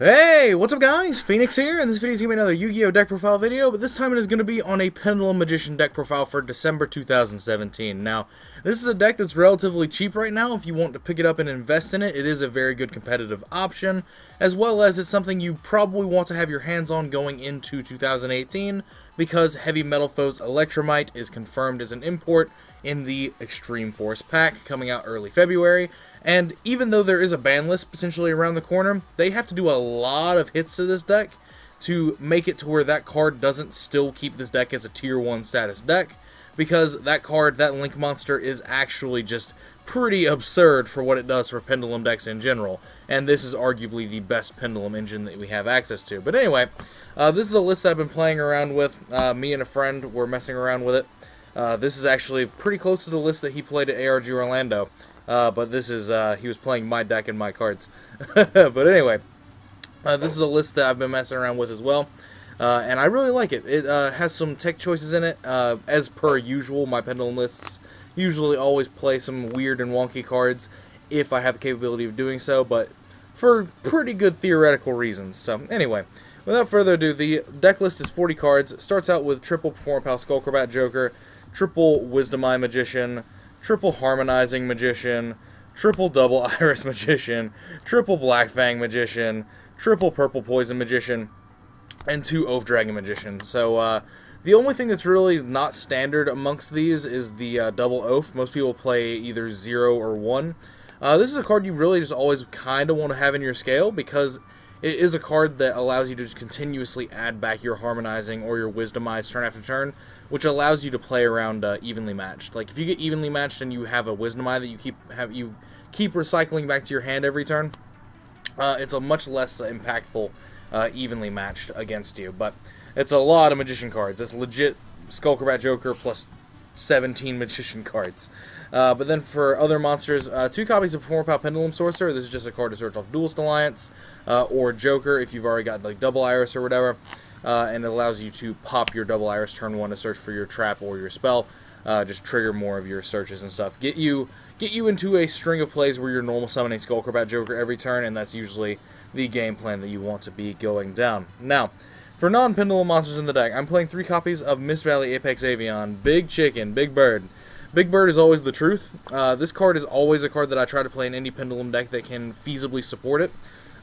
Hey, what's up guys? Phoenix here, and this video is going to be another Yu-Gi-Oh! deck profile video, but this time it is going to be on a Pendulum Magician deck profile for December 2017. Now, this is a deck that's relatively cheap right now. If you want to pick it up and invest in it, it is a very good competitive option, as well as it's something you probably want to have your hands on going into 2018, because Heavy Metal Foes Electrumite is confirmed as an import in the Extreme Force pack coming out early February, and even though there is a ban list potentially around the corner, they have to do a lot of hits to this deck to make it to where that card doesn't still keep this deck as a tier 1 status deck, because that card, that Link Monster, is actually just pretty absurd for what it does for Pendulum decks in general, and this is arguably the best Pendulum engine that we have access to. But anyway, uh, this is a list that I've been playing around with. Uh, me and a friend were messing around with it. Uh, this is actually pretty close to the list that he played at ARG Orlando. Uh, but this is, uh, he was playing my deck and my cards. but anyway, uh, this is a list that I've been messing around with as well. Uh, and I really like it. It has some tech choices in it. As per usual, my Pendulum lists usually always play some weird and wonky cards if I have the capability of doing so, but for pretty good theoretical reasons. So anyway, without further ado, the deck list is 40 cards. Starts out with triple Performapal Skullcrobat Joker, triple Wisdom Eye Magician, triple Harmonizing Magician, triple Double Iris Magician, triple Black Fang Magician, triple Purple Poison Magician, and two Oafdragon Magician. So, uh, the only thing that's really not standard amongst these is the uh, Double Oaf. Most people play either 0 or 1. Uh, this is a card you really just always kind of want to have in your scale because it is a card that allows you to just continuously add back your Harmonizing or your Wisdom Eyes turn after turn, which allows you to play around uh, evenly matched. Like if you get evenly matched and you have a Wisdom Eye that you keep have you keep recycling back to your hand every turn, uh, it's a much less impactful uh, evenly matched against you. But it's a lot of Magician cards. It's legit Skullcrobat Joker plus 17 Magician cards. Uh, but then for other monsters, uh, two copies of Performapal Pendulum Sorcerer. This is just a card to search off Duelist Alliance uh, or Joker if you've already got like Double Iris or whatever. Uh, and it allows you to pop your Double Iris turn one to search for your trap or your spell. Uh, just trigger more of your searches and stuff. Get you get you into a string of plays where you're normal summoning Skullcrobat Joker every turn, and that's usually the game plan that you want to be going down. Now, for non-pendulum monsters in the deck, I'm playing three copies of Mist Valley Apex Avian. Big Chicken, Big Bird. Big Bird is always the truth. Uh, this card is always a card that I try to play in any Pendulum deck that can feasibly support it.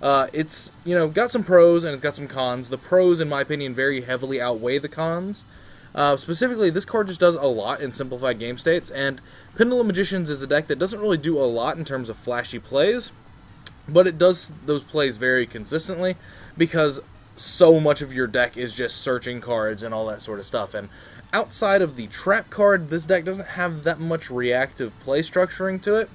Uh, it's, you know, got some pros and it's got some cons. The pros, in my opinion, very heavily outweigh the cons. Uh, specifically, this card just does a lot in simplified game states, and Pendulum Magicians is a deck that doesn't really do a lot in terms of flashy plays, but it does those plays very consistently because so much of your deck is just searching cards and all that sort of stuff. And outside of the trap card, this deck doesn't have that much reactive play structuring to it.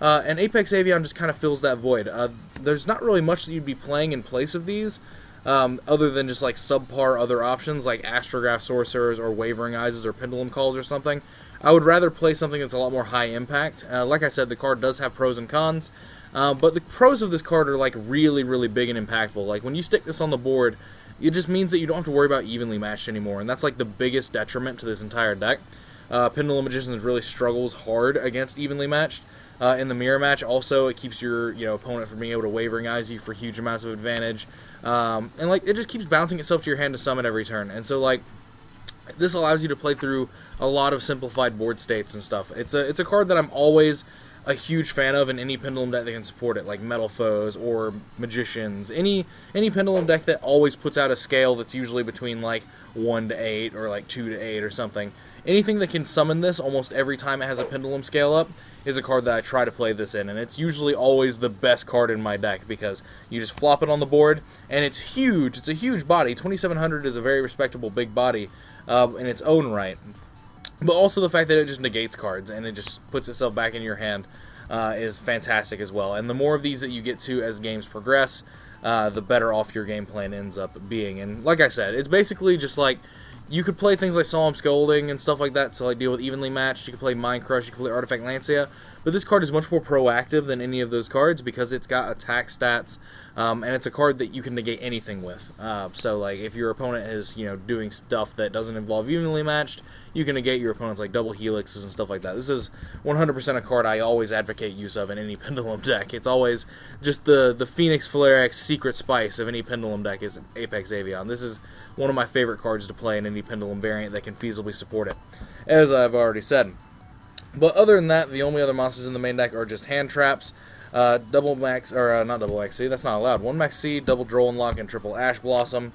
Uh, and Apex Avian just kind of fills that void. Uh, there's not really much that you'd be playing in place of these, um, other than just like subpar other options like Astrograph Sorcerers or Wavering Eyes or Pendulum Calls or something. I would rather play something that's a lot more high impact. Uh, like I said, the card does have pros and cons, uh, but the pros of this card are like really, really big and impactful. Like when you stick this on the board, it just means that you don't have to worry about evenly matched anymore, and that's like the biggest detriment to this entire deck. Uh, Pendulum Magicians really struggles hard against evenly matched. Uh, in the mirror match, also it keeps your you know opponent from being able to wavering eyes you for huge amounts of advantage, um, and like it just keeps bouncing itself to your hand to summon every turn. And so like this allows you to play through a lot of simplified board states and stuff. It's a it's a card that I'm always a huge fan of in any pendulum deck that can support it, like Metal Foes or Magicians. Any any pendulum deck that always puts out a scale that's usually between like one to eight or like two to eight or something. Anything that can summon this almost every time it has a pendulum scale up is a card that I try to play this in, and it's usually always the best card in my deck because you just flop it on the board, and it's huge. It's a huge body. 2700 is a very respectable big body uh, in its own right. But also the fact that it just negates cards and it just puts itself back in your hand uh, is fantastic as well. And the more of these that you get to as games progress, uh, the better off your game plan ends up being. And like I said, it's basically just like you could play things like Solemn Scolding and stuff like that to like deal with evenly matched. You could play Mind Crush, you could play Artifact Lancea, but this card is much more proactive than any of those cards because it's got attack stats, um, and it's a card that you can negate anything with. Uh, so, like, if your opponent is, you know, doing stuff that doesn't involve evenly matched, you can negate your opponent's, like, double helixes and stuff like that. This is 100% a card I always advocate use of in any Pendulum deck. It's always just the, the PhoenixFlareX secret spice of any Pendulum deck is Apex Avian. This is one of my favorite cards to play in any Pendulum variant that can feasibly support it, as I've already said. But other than that, the only other monsters in the main deck are just hand traps, uh, double Maxx, or uh, not double Maxx C, that's not allowed. One Maxx C, double Droll and Lock, and triple Ash Blossom.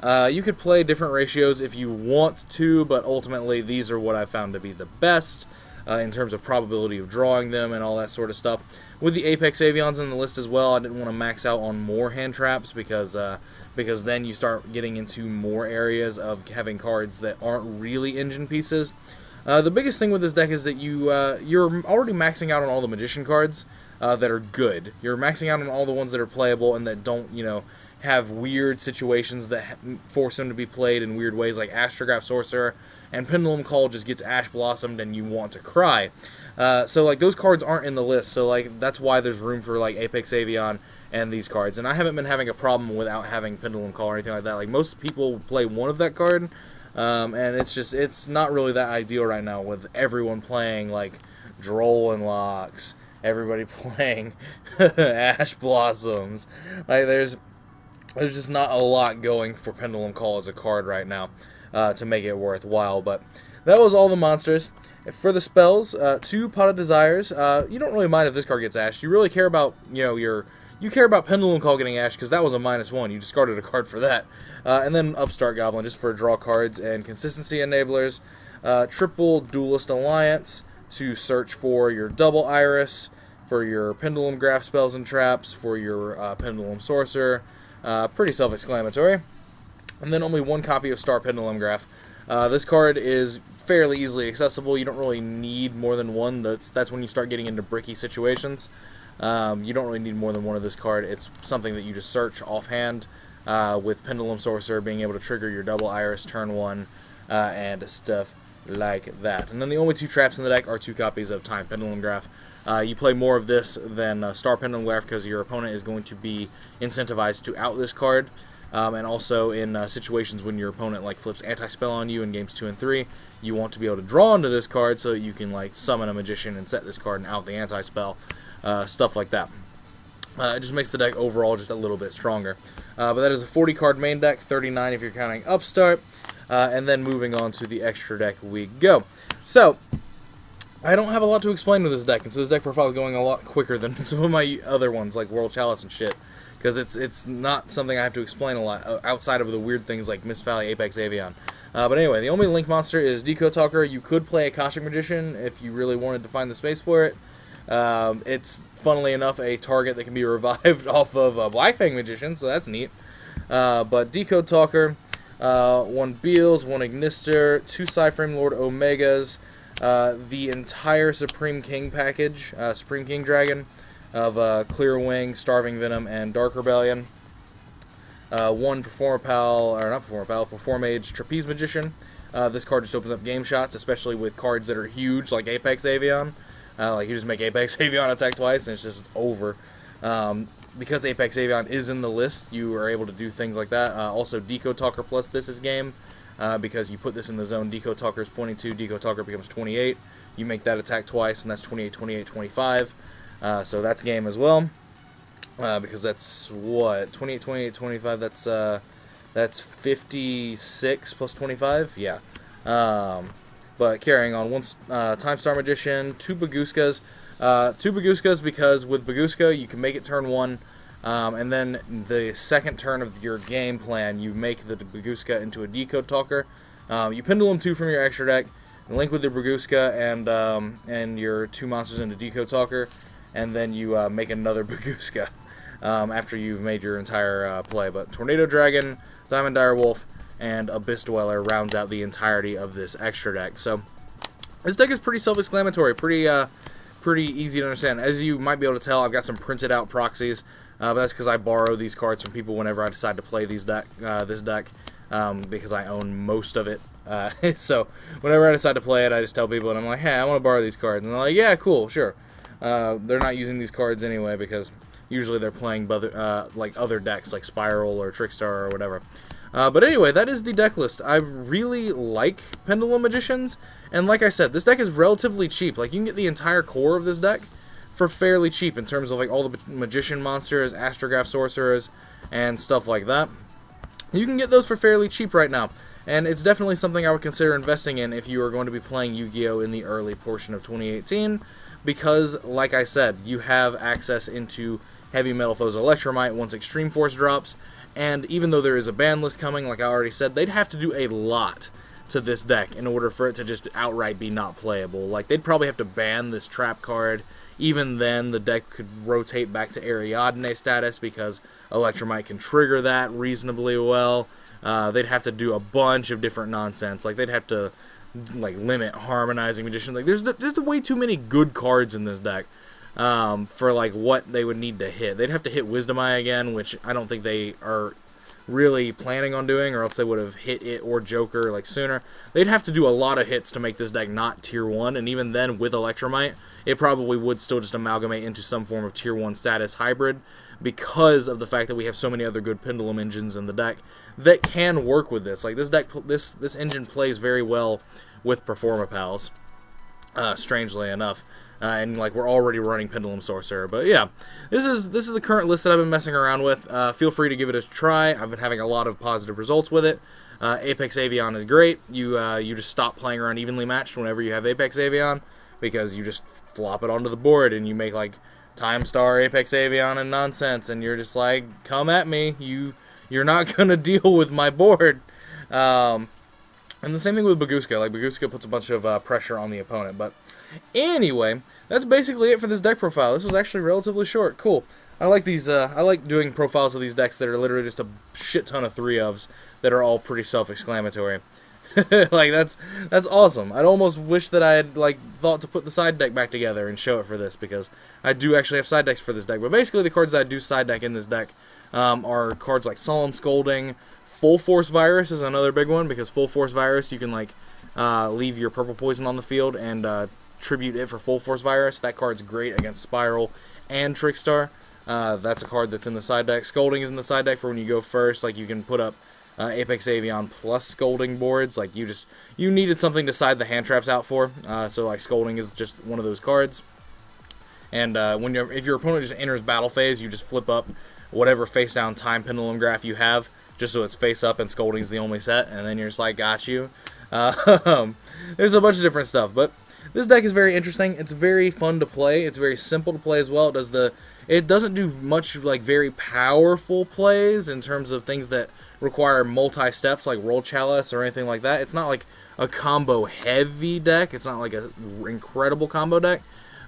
Uh, you could play different ratios if you want to, but ultimately these are what I found to be the best uh, in terms of probability of drawing them and all that sort of stuff. With the Apex Avians in the list as well, I didn't want to max out on more hand traps because uh, because then you start getting into more areas of having cards that aren't really engine pieces. Uh, the biggest thing with this deck is that you uh, you're already maxing out on all the magician cards uh, that are good. You're maxing out on all the ones that are playable and that don't you know have weird situations that force them to be played in weird ways, like Astrograph Sorcerer and Pendulum Call just gets Ash Blossomed and you want to cry. Uh, so like those cards aren't in the list, so like that's why there's room for like Apex Avian and these cards. And I haven't been having a problem without having Pendulum Call or anything like that. Like most people play one of that card. Um, and it's just it's not really that ideal right now with everyone playing like Droll and Locks, everybody playing Ash Blossoms. Like there's there's just not a lot going for Pendulum Call as a card right now uh, to make it worthwhile. But that was all the monsters. For the spells, uh, two Pot of Desires. Uh, you don't really mind if this card gets ashed. You really care about you know your you care about Pendulum Call getting Ash because that was a minus one. You discarded a card for that. Uh, and then Upstart Goblin just for draw cards and consistency enablers. Uh, triple Duelist Alliance to search for your double Iris, for your Pendulum Graph spells and traps, for your uh, Pendulum Sorcerer. Uh, pretty self-explanatory. And then only one copy of Star Pendulum Graph. Uh, this card is fairly easily accessible. You don't really need more than one. That's that's when you start getting into bricky situations. Um, you don't really need more than one of this card. It's something that you just search offhand uh, with Pendulum Sorcerer being able to trigger your double Iris turn one uh, and stuff like that. And then the only two traps in the deck are two copies of Time Pendulum Graph. Uh, you play more of this than uh, Star Pendulum Graph because your opponent is going to be incentivized to out this card. Um, and also in uh, situations when your opponent like flips anti-spell on you in games 2 and 3, you want to be able to draw into this card so you can like summon a magician and set this card and out the anti-spell uh, stuff like that. Uh, it just makes the deck overall just a little bit stronger. Uh, but that is a 40 card main deck, 39 if you're counting Upstart, uh, and then moving on to the extra deck we go. So, I don't have a lot to explain with this deck, and so this deck profile is going a lot quicker than some of my other ones, like World Chalice and shit. Because it's it's not something I have to explain a lot, uh, outside of the weird things like Mist Valley, Apex Avian. Uh, but anyway, the only Link monster is Decode Talker. You could play Akashic Magician if you really wanted to find the space for it. Um, it's, funnily enough, a target that can be revived off of a Black Magician, so that's neat. Uh, but Decode Talker, uh, one Beals, one Ignister, two Psy-Framelord Omegas, uh, the entire Supreme King package, uh, Supreme King Dragon, of uh, Clear Wing, Starving Venom, and Dark Rebellion. Uh, one Performapal, or not Performapal, Performage Trapeze Magician. this card just opens up game shots, especially with cards that are huge, like Apex Avian. Uh, like you just make Apex Avian attack twice and it's just over. Um, because Apex Avian is in the list, you are able to do things like that. Uh, also, Deco Talker plus this is game. Uh, because you put this in the zone Deco Talker is 22, Deco Talker becomes 28. You make that attack twice, and that's 28, 28, 25. Uh, so that's game as well. Uh, because that's what 28, 28, 25. That's uh, that's 56 plus 25. Yeah. Um, but carrying on, one uh, Time Star Magician, two Bagooskas. Uh, two Bagooskas because with Bagooska you can make it turn one, um, and then the second turn of your game plan you make the Bagooska into a Decode Talker. Um, you Pendulum two from your extra deck, link with the Bagooska and um, and your two monsters into Decode Talker, and then you uh, make another Bagooska um, after you've made your entire uh, play. But Tornado Dragon, Diamond Dire Wolf, and Abyss Dweller rounds out the entirety of this extra deck. So this deck is pretty self-explanatory, pretty uh, pretty easy to understand. As you might be able to tell, I've got some printed out proxies, uh, but that's because I borrow these cards from people whenever I decide to play these deck uh, this deck um, because I own most of it. Uh, so whenever I decide to play it, I just tell people, and I'm like, hey, I want to borrow these cards, and they're like, yeah, cool, sure. Uh, they're not using these cards anyway because usually they're playing uh, like other decks like Spyral or Trickstar or whatever. Uh, but anyway, that is the deck list. I really like Pendulum Magicians, and like I said, this deck is relatively cheap. Like, you can get the entire core of this deck for fairly cheap in terms of like all the Magician monsters, Astrograph Sorcerers, and stuff like that. You can get those for fairly cheap right now, and it's definitely something I would consider investing in if you are going to be playing Yu-Gi-Oh! in the early portion of 2018, because, like I said, you have access into Heavy Metal Foes Electrumite once Extreme Force drops, and even though there is a ban list coming, like I already said, they'd have to do a lot to this deck in order for it to just outright be not playable. Like, they'd probably have to ban this trap card. Even then, the deck could rotate back to Ariadne status because Electrumite can trigger that reasonably well. Uh, they'd have to do a bunch of different nonsense. Like, they'd have to, like, limit Harmonizing Magician. Like, there's, there's way too many good cards in this deck um, for like what they would need to hit. They'd have to hit Wisdom Eye again, which I don't think they are really planning on doing, or else they would have hit it or Joker like sooner. They'd have to do a lot of hits to make this deck not tier one, and even then with Electrumite, it probably would still just amalgamate into some form of tier one status hybrid because of the fact that we have so many other good pendulum engines in the deck that can work with this. Like this deck, this this engine plays very well with Performapals. Uh, strangely enough. Uh, and like we're already running Pendulum Sorcerer. But yeah, this is this is the current list that I've been messing around with. Uh, feel free to give it a try. I've been having a lot of positive results with it. Uh, Apex Avian is great. You uh, you just stop playing around evenly matched whenever you have Apex Avian because you just flop it onto the board and you make like Time Star Apex Avian and nonsense, and you're just like, come at me. You you're not gonna deal with my board. Um, and the same thing with Bagooska. Like, Bagooska puts a bunch of uh, pressure on the opponent. But anyway, that's basically it for this deck profile. This was actually relatively short. Cool. I like these, uh, I like doing profiles of these decks that are literally just a shit ton of three ofs that are all pretty self-exclamatory. like, that's, that's awesome. I'd almost wish that I had, like, thought to put the side deck back together and show it for this, because I do actually have side decks for this deck. But basically, the cards that I do side deck in this deck um, are cards like Solemn Scolding, Full Force Virus is another big one because Full Force Virus you can like uh, leave your purple poison on the field and uh, tribute it for Full Force Virus. That card's great against Spyral and Trickstar. Uh, that's a card that's in the side deck. Scolding is in the side deck for when you go first. Like you can put up uh, Apex Avian plus Scolding boards. Like you just you needed something to side the hand traps out for. Uh, so like Scolding is just one of those cards. And uh, when you if your opponent just enters battle phase, you just flip up whatever face down time pendulum graph you have just so it's face up and Scolding's the only set, and then you're just like, got you. Uh, there's a bunch of different stuff, but this deck is very interesting. It's very fun to play. It's very simple to play as well. It does the it doesn't do much like very powerful plays in terms of things that require multi steps like World Chalice or anything like that. It's not like a combo heavy deck. It's not like a incredible combo deck,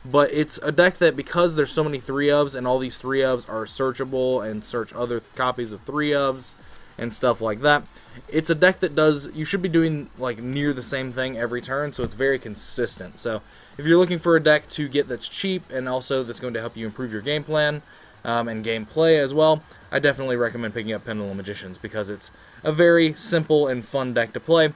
but it's a deck that because there's so many three ofs and all these three ofs are searchable and search other copies of three ofs and stuff like that. It's a deck that does, you should be doing like near the same thing every turn, so it's very consistent. So if you're looking for a deck to get that's cheap and also that's going to help you improve your game plan um, and gameplay as well, I definitely recommend picking up Pendulum Magicians because it's a very simple and fun deck to play.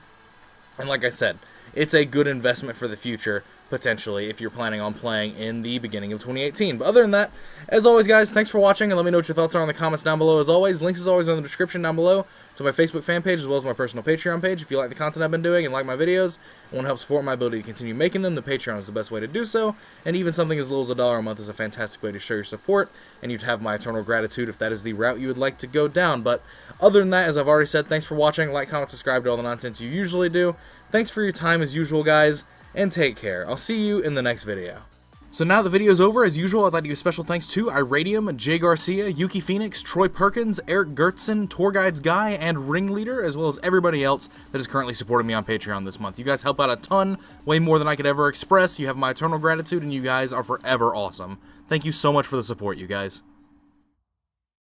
And like I said, it's a good investment for the future potentially, if you're planning on playing in the beginning of 2018. But other than that, as always, guys, thanks for watching, and let me know what your thoughts are in the comments down below. As always, links is always in the description down below to my Facebook fan page as well as my personal Patreon page. If you like the content I've been doing and like my videos and want to help support my ability to continue making them, the Patreon is the best way to do so. And even something as little as a dollar a month is a fantastic way to show your support, and you'd have my eternal gratitude if that is the route you would like to go down. But other than that, as I've already said, thanks for watching. Like, comment, subscribe to all the nonsense you usually do. Thanks for your time as usual, guys and take care. I'll see you in the next video. So now the video is over, as usual, I'd like to give special thanks to Iradium, Jay Garcia, Yuki Phoenix, Troy Perkins, Eric Gertzen, Tour Guides Guy, and Ringleader, as well as everybody else that is currently supporting me on Patreon this month. You guys help out a ton, way more than I could ever express. You have my eternal gratitude, and you guys are forever awesome. Thank you so much for the support, you guys.